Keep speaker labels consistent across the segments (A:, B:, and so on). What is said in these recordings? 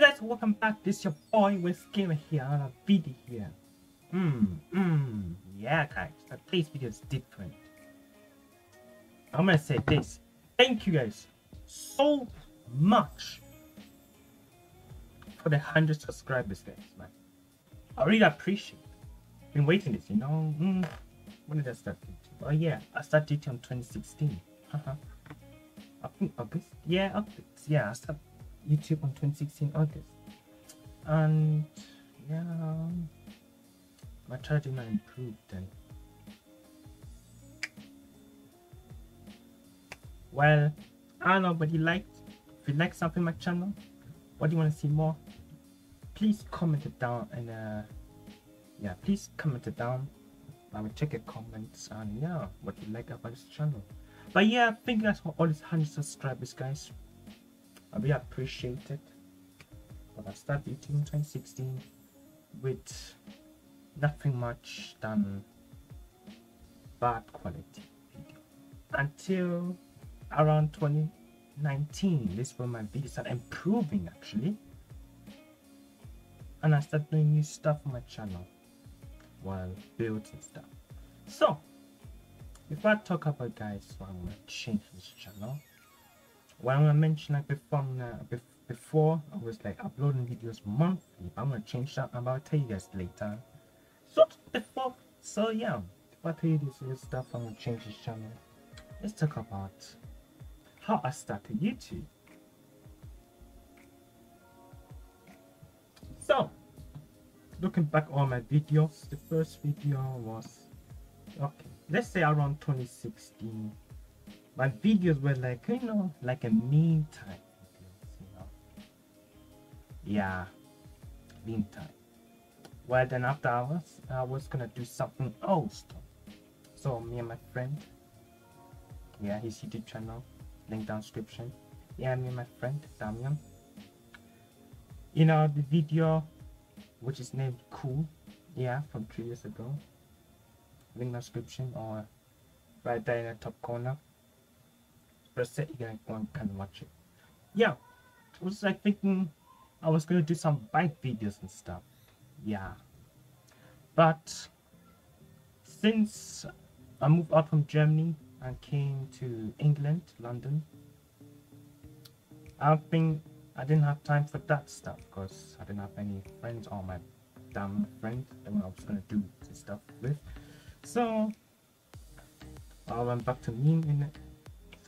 A: guys, welcome back. This your boy with Gamer here on a video here. Hmm, hmm, yeah guys, today's video is different. I'm gonna say this. Thank you guys so much for the 100 subscribers guys, man. I really appreciate it. Been waiting this, you know. Mm, when did I start YouTube? Oh yeah, I started YouTube in 2016. Uh -huh. I think August. Yeah, August. Yeah, I started YouTube on 2016 August. And yeah, my channel did not improve then. Well, I don't know, but you liked. If you like something my channel, what do you want to see more? Please comment it down and uh, yeah, please comment it down. I will check your comments and yeah, what you like about this channel. But yeah, thank you guys for all these 100 subscribers, guys. I really appreciate it. But I started in 2016 with nothing much than bad quality video. Until around 2019, this when my videos started improving actually. And I started doing new stuff on my channel while building stuff. So, if I talk about guys, so I'm gonna change this channel what I'm gonna mention like before, uh, before I was like uploading videos monthly. I'm gonna change that. I'm gonna tell you guys later. So before, so yeah, if I tell you this, this stuff, I'm gonna change this channel. Let's talk about how I started YouTube. So, looking back on my videos, the first video was okay. Let's say around 2016 my videos were like you know like a meme type videos you know yeah meme type well then after was i was gonna do something else so me and my friend yeah his youtube channel link down description. Yeah me and my friend damian. You know the video which is named cool yeah from three years ago. Link description or right there in the top corner press it, you're gonna go and watch it. Yeah, I was like thinking I was gonna do some bike videos and stuff. Yeah, but since I moved out from Germany and came to England, London, I think I didn't have time for that stuff because I didn't have any friends or my damn friends that I was gonna do this stuff with. So I went back to me in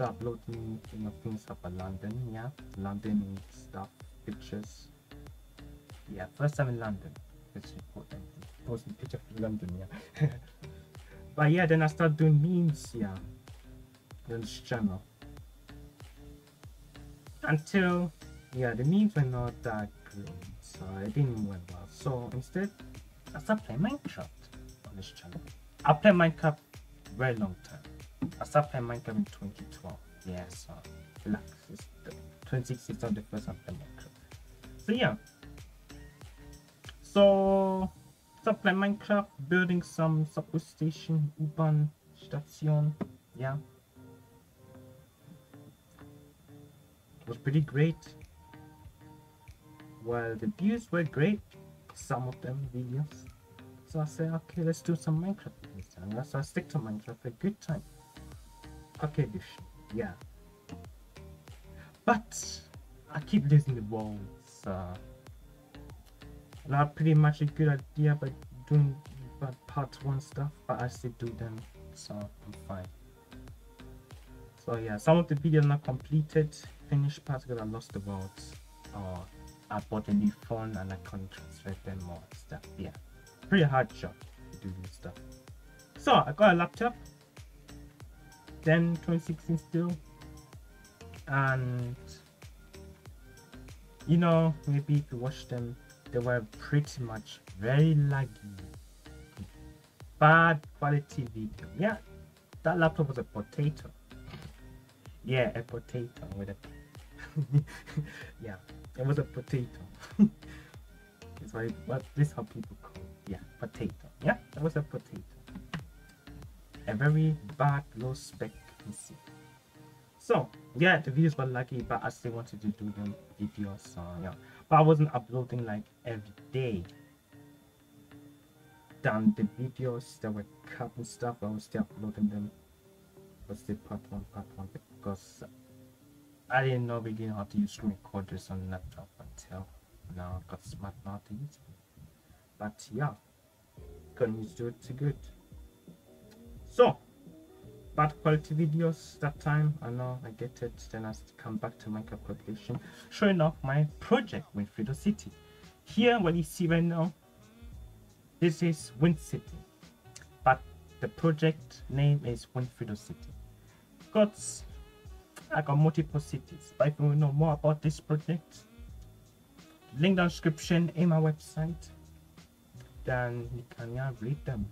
A: start uploading you know, things about London, yeah. London stuff, pictures. Yeah, first time in London. It's important. Posting picture of London, yeah. but yeah, then I started doing memes, yeah. On this channel. Until yeah, the memes were not that good, so it didn't went well. So instead, I started playing Minecraft on this channel. I play Minecraft very long time. I started playing Minecraft in 2012. Yeah, so relax. It's the 2016 on the first time playing Minecraft. So yeah. So start playing Minecraft, building some subway station, U-Bahn station. Yeah. It was pretty great. Well, the views were great. Some of them videos. So I said, okay, let's do some Minecraft so I stick to Minecraft for a good time okay yeah. But I keep losing the balls uh, not pretty much a good idea but doing but part one stuff but I still do them so I'm fine. So yeah some of the videos not completed finished parts because I lost the worlds or I bought a new phone and I can't transfer them or stuff yeah. Pretty hard job to do this stuff. So I got a laptop then 2016 still. And you know maybe if you watch them they were pretty much very laggy. Bad quality video. Yeah that laptop was a potato. Yeah a potato with a yeah it was a potato. It's like what this how people call it. yeah potato. Yeah that was a potato a very bad low spec PC. So yeah, the videos were lucky, but I still wanted to do them videos. So yeah, but I wasn't uploading like every day. Done the videos that were cut and stuff, I was still uploading them. Was still part one, part one because I didn't know really how to use recorders on laptop until now I got smart now to use. But yeah, couldn't use it to good. So bad quality videos that time. I know i get it. Then i come back to minecraft collection showing off my project winfredo city. Here what you see right now this is wind city but the project name is winfredo city. Got i got multiple cities but if you know more about this project link down description in my website. Then you can yeah, read them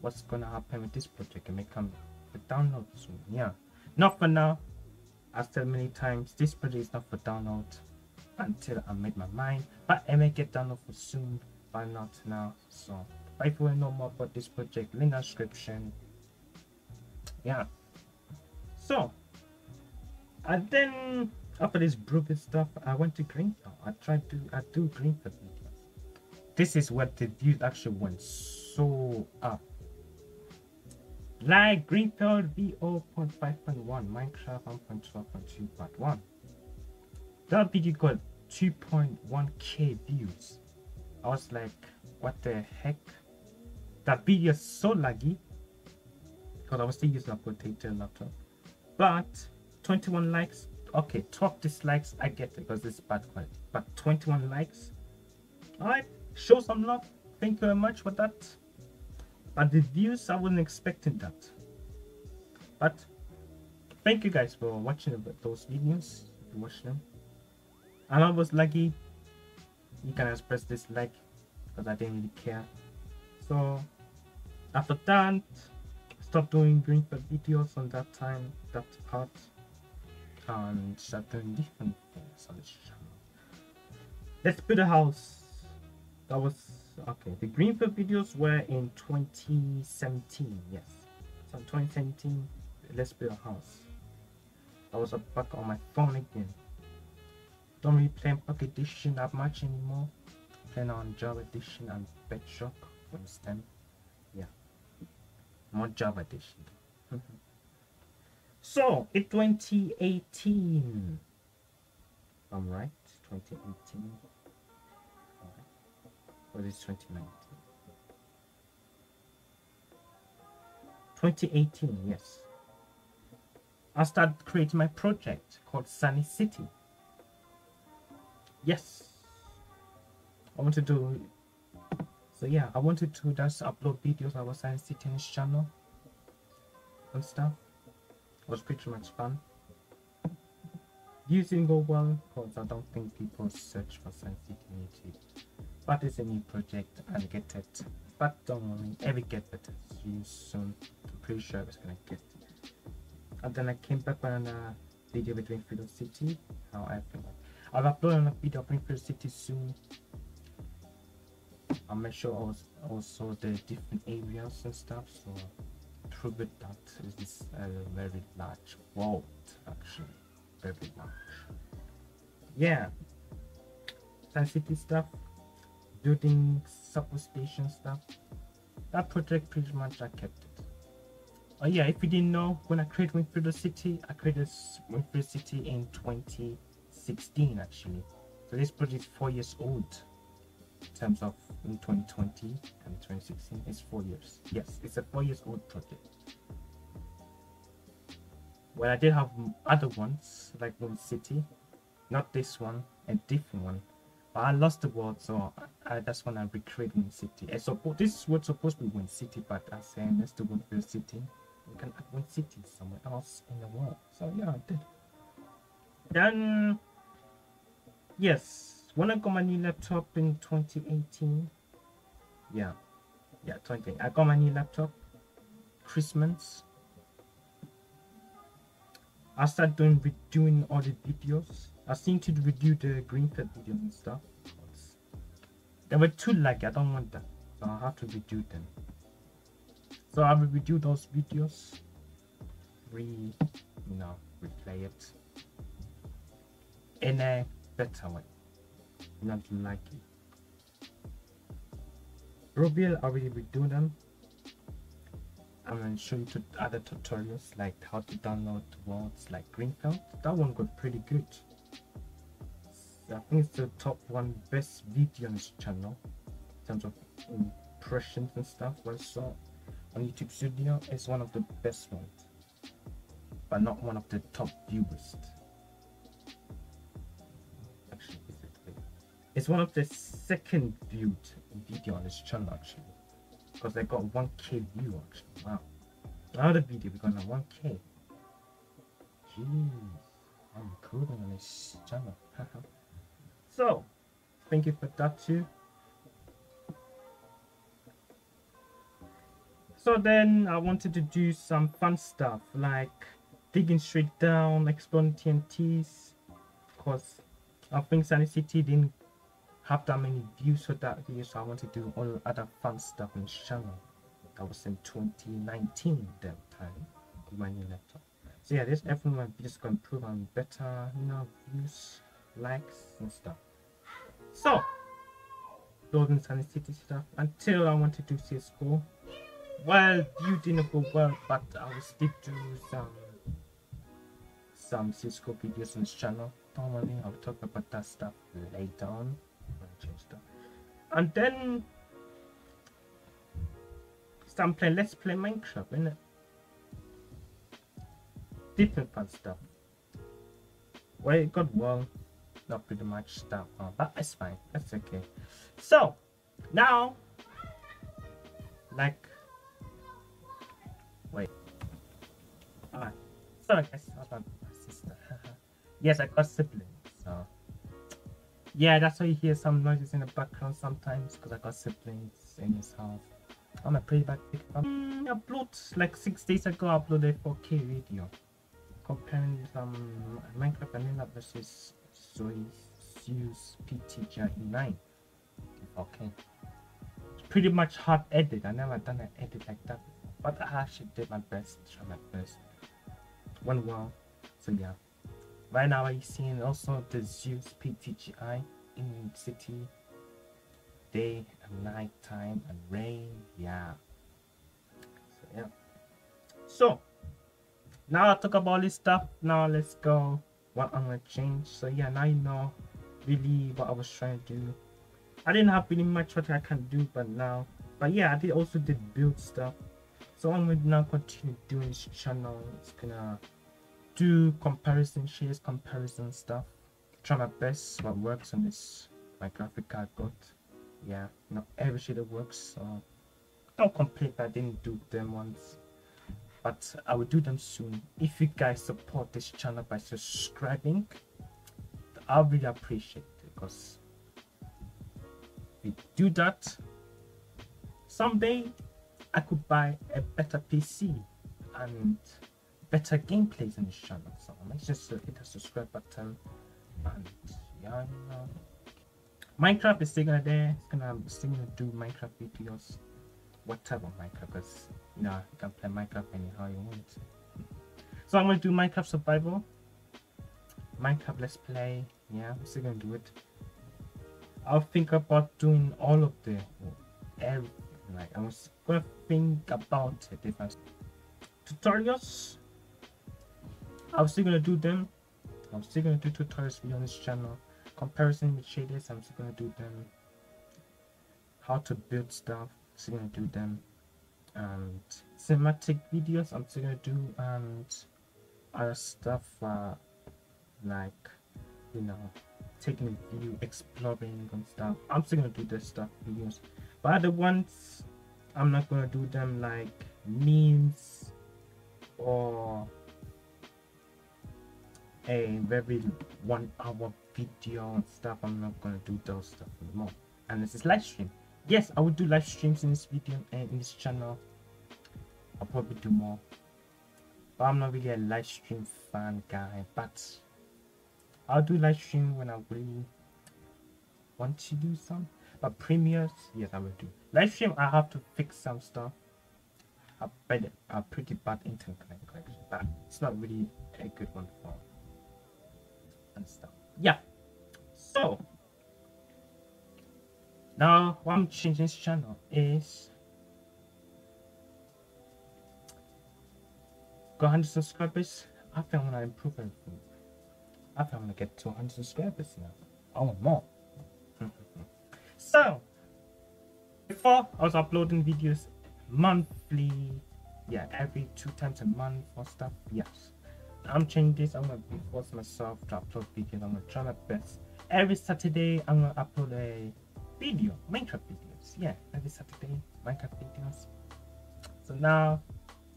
A: what's gonna happen with this project and make come for download soon. Yeah, not for now. I've said many times this project is not for download until I make my mind, but I may get download for soon, but not now. So, if you want to know more about this project, link description. Yeah. So, and then after this Brookfield stuff, I went to Greenfield. I tried to I do Greenfield. This is what the views actually went so up like Greenfield V0.5.1 Minecraft 1.12.2 part 1. That video got 2.1k views. I was like, what the heck? That video is so laggy because I was still using a potato laptop. But 21 likes, okay, 12 dislikes, I get it because it's bad quality. But 21 likes, alright, show some love. Thank you very much for that. But the views, I wasn't expecting that. But thank you guys for watching those videos. If you watch them. And I was lucky. You can express this like because I didn't really care. So after that, stop doing green Greenfield videos on that time, that part, and start doing different things on the channel. Let's build a house. That was okay the greenfield videos were in 2017 yes. So 2017 let's build a house. I was back on my phone again. Don't really play pocket edition that much anymore. Playing on java edition and for instance yeah. More java edition. So in 2018 i'm right 2018 or is 2019? 2018, yes. I started creating my project called Sunny City. Yes. I want to do so yeah, I wanted to just upload videos about Sunny City this channel and stuff. It was pretty much fun. Using didn't go well because I don't think people search for Sunny City on YouTube but it's a new project and get it but don't worry will get better soon I'm pretty sure I was gonna get. It and then I came back on a video between Fiddle City how I feel. I'll upload a video of Fiddle City soon. I'll make sure also the different areas and stuff so prove it that is a very large world actually. Very large. Yeah. Sun City stuff building substation stuff. That project pretty much I kept it. Oh yeah, if you didn't know, when I created Winfredo City, I created Winfredo City in 2016 actually. So this project is four years old in terms of in 2020 and 2016. It's four years. Yes, it's a four years old project. Well, I did have other ones like Wind City, not this one, a different one but I lost the world, so I, that's when I recreated Wind City. I suppose this was supposed to be Wind City, but I said let's do Wind City. We can add Wind City somewhere else in the world. So yeah, I did. Then yes, when I got my new laptop in 2018. Yeah, yeah, 20. I got my new laptop. Christmas. I started doing redoing all the videos I seem to review the Greenfield videos and stuff. They were too laggy, I don't want that. So I'll have to redo them. So I will redo those videos. Re, you know, replay it. In a better way. not like it. Ruby, I be doing them. I'm gonna show you other tutorials like how to download words like Greenfield. That one got pretty good. I think it's the top one best video on this channel in terms of impressions and stuff. What I saw on YouTube Studio is one of the best ones, but not one of the top viewers. Actually, it's one of the second viewed video on this channel actually because I got 1k view actually. Wow. Another video we got a 1k. Jeez. I'm improving on this channel. so, thank you for that too. So then I wanted to do some fun stuff like digging straight down, exploring TNTs. Because I think Sunny City didn't have that many views for that video so I want to do all other fun stuff in channel. That was in 2019 that time with my new laptop. So yeah this every my videos gonna improve on better you know views likes and stuff. So building City stuff. Until I want to do CSGO well you didn't go well but I will still do some some CSGO videos on this channel. Don't worry I'll talk about that stuff later on and then start playing let's play Minecraft, innit? Different fun stuff. Well it got well, not pretty much stuff, but it's fine, that's okay. So now like wait. Alright. Sorry guys, about my sister. yes, I got siblings, yeah, that's why you hear some noises in the background sometimes because I got siblings in his house. I'm a pretty bad um, I upload like six days ago I uploaded a 4K video comparing some Minecraft Vanilla versus SEUS PTGI 9 okay it's pretty much hard edit I never done an edit like that but I actually did my best try my best. Went well so yeah Right now I'm seeing also the SEUS PTGI in city, day and night time and rain. Yeah. So yeah. So now I talk about this stuff. Now let's go. What I'm gonna change. So yeah, now you know really what I was trying to do. I didn't have really much what I can do, but now, but yeah, I did also did build stuff. So I'm gonna now continue doing this channel. It's gonna do comparison shares, comparison stuff. Try my best what works on this my graphic card got. Yeah, not every shader works, so don't complain I didn't do them once. But I will do them soon. If you guys support this channel by subscribing, I really appreciate it because if you do that, someday I could buy a better PC and better gameplays in this channel. So make sure to hit the subscribe button and yeah. Minecraft is still gonna there. It's gonna still gonna do Minecraft videos. What type of Minecraft? Because you know you can play Minecraft anyhow you want. So I'm gonna do Minecraft survival. Minecraft let's play. Yeah, I'm still gonna do it. I'll think about doing all of the everything. Like I was gonna think about different tutorials I'm still gonna do them. I'm still gonna do tutorials on this channel. Comparison with shaders, I'm still gonna do them. How to build stuff, I'm still gonna do them. And cinematic videos, I'm still gonna do and other stuff uh, like you know taking a view, exploring and stuff. I'm still gonna do this stuff videos. But other ones I'm not gonna do them like memes or a very one hour video and stuff i'm not gonna do those stuff anymore. And this is live stream. Yes i will do live streams in this video and in this channel. I'll probably do more. But i'm not really a live stream fan guy but i'll do live stream when i really want to do some. But premieres yes i will do. Live stream i have to fix some stuff. A, bad, a pretty bad internet connection but it's not really a good one for. Yeah. So Now, what I'm changing this channel is got 100 subscribers. I think I'm gonna improve everything. I think I'm gonna get 200 subscribers now. I want more. so, before I was uploading videos monthly, yeah, every two times a month or stuff. Yes, I'm changing this. I'm gonna force myself to upload videos. I'm gonna try my best. Every Saturday, I'm gonna upload a video, Minecraft videos. Yeah, every Saturday, Minecraft videos. So now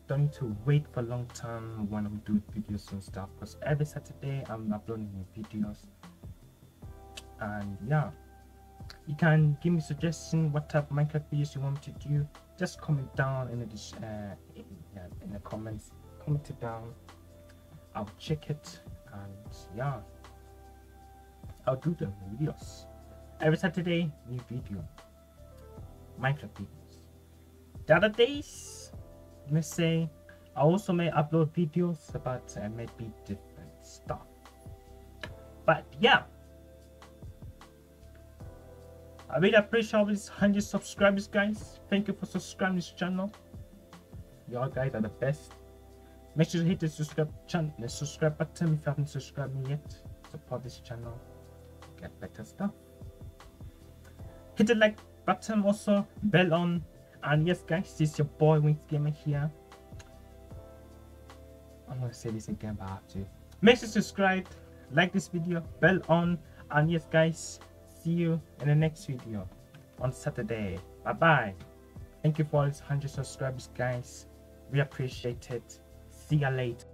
A: don't need to wait for a long time when I'm doing videos and stuff because every Saturday I'm uploading new videos and yeah you can give me suggestion what type of Minecraft videos you want me to do just comment down in the uh, in, yeah, in the comments comment it down I'll check it and yeah. I'll do the videos? Every Saturday new video. Minecraft videos. The other days let's say I also may upload videos about uh, maybe different stuff. But yeah. I really appreciate all these 100 subscribers guys. Thank you for subscribing this channel. Y'all guys are the best make sure to hit the subscribe channel the subscribe button if you haven't subscribed me yet support this channel get better stuff hit the like button also bell on and yes, guys, this is your boy Wings Gamer here. I'm gonna say this again, but I have to. Make sure to subscribe, like this video, bell on, and yes, guys, see you in the next video on Saturday. Bye bye. Thank you for all these 100 subscribers, guys. We appreciate it. See ya later.